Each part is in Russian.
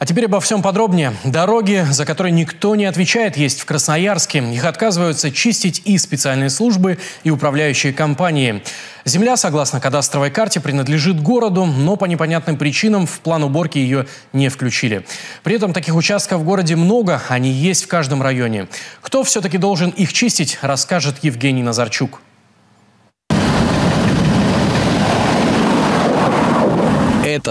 А теперь обо всем подробнее. Дороги, за которые никто не отвечает, есть в Красноярске. Их отказываются чистить и специальные службы, и управляющие компании. Земля, согласно кадастровой карте, принадлежит городу, но по непонятным причинам в план уборки ее не включили. При этом таких участков в городе много, они есть в каждом районе. Кто все-таки должен их чистить, расскажет Евгений Назарчук.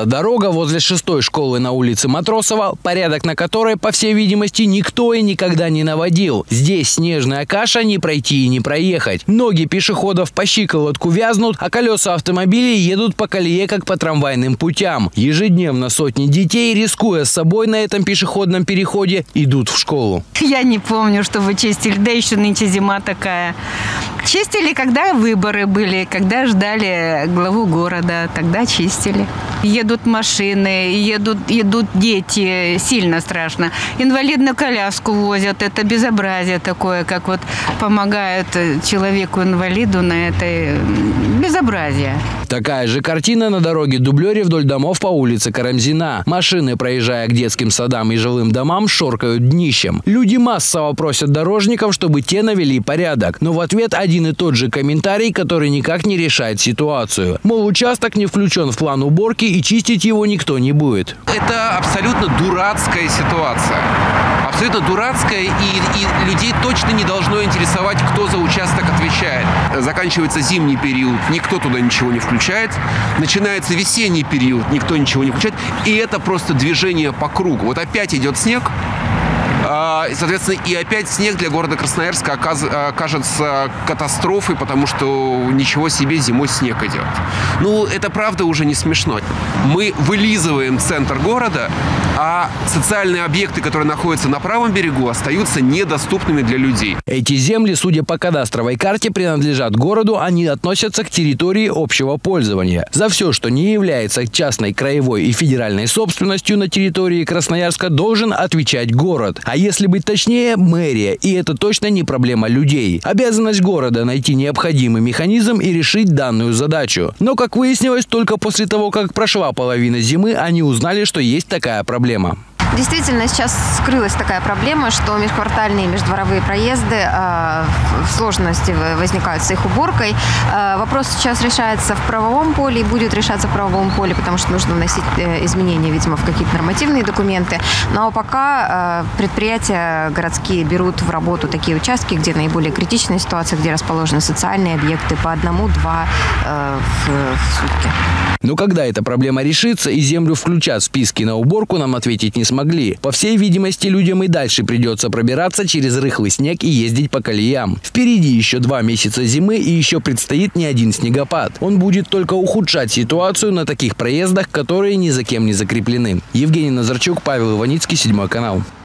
Дорога возле шестой школы на улице Матросова, порядок на которой, по всей видимости, никто и никогда не наводил. Здесь снежная каша, не пройти и не проехать. Ноги пешеходов по щиколотку вязнут, а колеса автомобилей едут по колее, как по трамвайным путям. Ежедневно сотни детей, рискуя с собой на этом пешеходном переходе, идут в школу. Я не помню, что вы чистили, да еще нынче зима такая. Чистили, когда выборы были, когда ждали главу города, тогда чистили. Едут машины, едут, едут дети, сильно страшно. Инвалидную коляску возят, это безобразие такое, как вот помогают человеку-инвалиду на это безобразие. Такая же картина на дороге дублере вдоль домов по улице Карамзина. Машины, проезжая к детским садам и жилым домам, шоркают днищем. Люди массово просят дорожников, чтобы те навели порядок. Но в ответ один и тот же комментарий, который никак не решает ситуацию. Мол, участок не включен в план уборки и чистить его никто не будет. Это абсолютно дурацкая ситуация абсолютно дурацкая, и, и людей точно не должно интересовать, кто за участок отвечает. Заканчивается зимний период, никто туда ничего не включает. Начинается весенний период, никто ничего не включает. И это просто движение по кругу. Вот опять идет снег, а, соответственно, и опять снег для города Красноярска окажется катастрофой, потому что ничего себе зимой снег идет. Ну, это правда уже не смешно. Мы вылизываем центр города, а социальные объекты, которые находятся на правом берегу, остаются недоступными для людей. Эти земли, судя по кадастровой карте, принадлежат городу, они относятся к территории общего пользования. За все, что не является частной, краевой и федеральной собственностью на территории Красноярска, должен отвечать город. А если быть точнее, мэрия. И это точно не проблема людей. Обязанность города найти необходимый механизм и решить данную задачу. Но, как выяснилось, только после того, как прошла половина зимы, они узнали, что есть такая проблема проблема. Действительно, сейчас скрылась такая проблема, что межквартальные междворовые проезды э, сложности возникают с их уборкой. Э, вопрос сейчас решается в правовом поле и будет решаться в правовом поле, потому что нужно вносить э, изменения, видимо, в какие-то нормативные документы. Но пока предприятия городские берут в работу такие участки, где наиболее критичная ситуация, где расположены социальные объекты по одному-два э, в, в сутки. Но когда эта проблема решится и землю включат в списки на уборку, нам ответить не смогли. По всей видимости, людям и дальше придется пробираться через рыхлый снег и ездить по колеям. Впереди еще два месяца зимы и еще предстоит не один снегопад. Он будет только ухудшать ситуацию на таких проездах, которые ни за кем не закреплены. Евгений Назарчук, Павел Иваницкий, Седьмой канал.